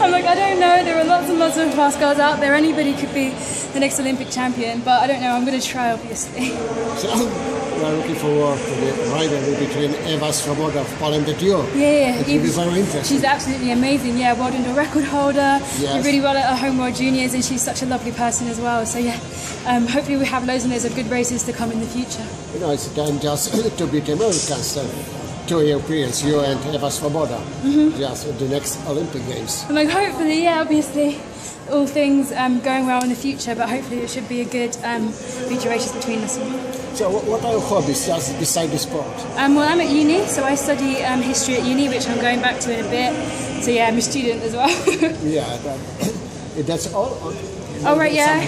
I'm like, I don't know. There are lots and lots of fast girls out there. Anybody could be the next Olympic champion, but I don't know. I'm going to try, obviously. So we are looking forward to the rivalry between Ewa Swoboda of Poland and you. Yeah, yeah. It will be very interesting. She's absolutely amazing. Yeah, world indoor record holder. Yes. Did really well at her home world juniors, and she's such a lovely person as well. So yeah, um, hopefully we have loads and loads of good races to come in the future. You know, it's then just to beat Americans, uh, two Europeans, you and Ewa Swoboda, Mm-hmm. just at the next Olympic Games. I'm like, hopefully, yeah, obviously, all things um, going well in the future, but hopefully it should be a good um, future races between us. So what, what are your hobbies just beside the sport? Um, well, I'm at uni, so I study um, history at uni, which I'm going back to in a bit. So yeah, I'm a student as well. Yeah, that, that's all. Oh, right, yeah.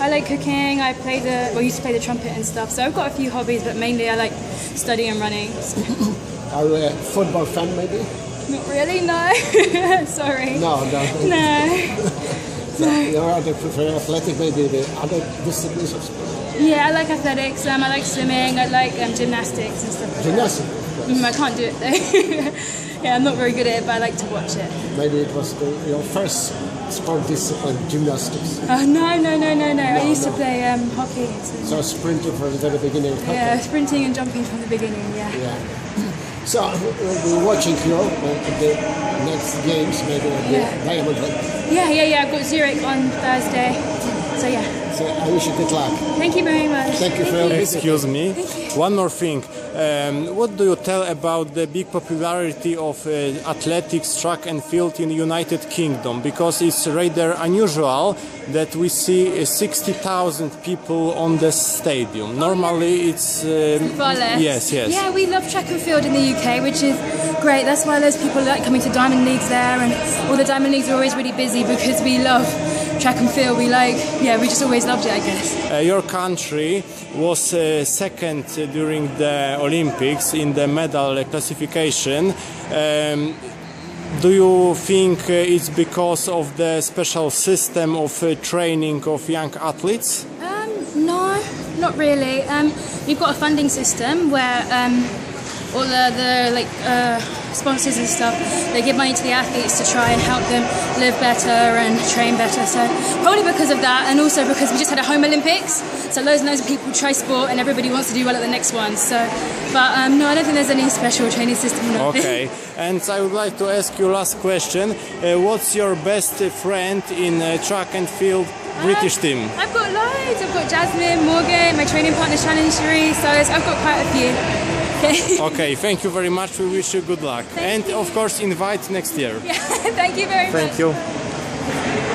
I like cooking. I play the well, I used to play the trumpet and stuff. So I've got a few hobbies, but mainly I like studying and running. Are you a football fan maybe? not really, no. Sorry. No, no. No. So you rather prefer athletic, maybe the other disciplines of sport. Yeah, I like athletics. Um, I like swimming. I like um, gymnastics and stuff. Like. Gymnastics. Mm, I can't do it though. yeah, I'm not very good at it, but I like to watch it. Maybe it was the, your first sport discipline, gymnastics. Oh no, no, no, no, no! I No, used to play um, hockey. So, So sprinting from the very beginning. Okay. yeah, sprinting and jumping from the beginning. Yeah. Yeah. So we'll be watching you at the next games, maybe the Yeah. Diamond League. Yeah, yeah, yeah. I've got Zurich on Thursday. So yeah. So I wish you good luck. Thank you very much. Thank you for your visit. Excuse me. One more thing. Um, what do you tell about the big popularity of uh, athletics, track and field in the United Kingdom? Because it's rather unusual that we see uh, 60,000 people on the stadium. Normally it's... Um, Far. Yes, yes. Yeah, we love track and field in the UK, which is great. That's why those people like coming to diamond leagues there, and all the diamond leagues are always really busy because we love track and field. We like, yeah, we just always loved it, I guess. Uh, your country was uh, second during the Olympics in the medal classification. Um, do you think uh, it's because of the special system of uh, training of young athletes? Um, no, not really. Um, we've got a funding system where um, all the, the like uh, sponsors and stuff they give money to the athletes to try and help them live better and train better. So probably because of that, and also because we just had a home Olympics, so loads and loads of people try sport, and everybody wants to do well at the next one. So, but um, no, I don't think there's any special training system. Okay, and I would like to ask you last question. Uh, what's your best friend in uh, track and field British Um, team? I've got loads. I've got Jasmine, Morgan, my training partner Shannon Cherie. So I've got quite a few. Okay. okay. Thank you very much. We wish you good luck, thank and you. of course, invite next year. Yeah, thank you very thank much. Thank you.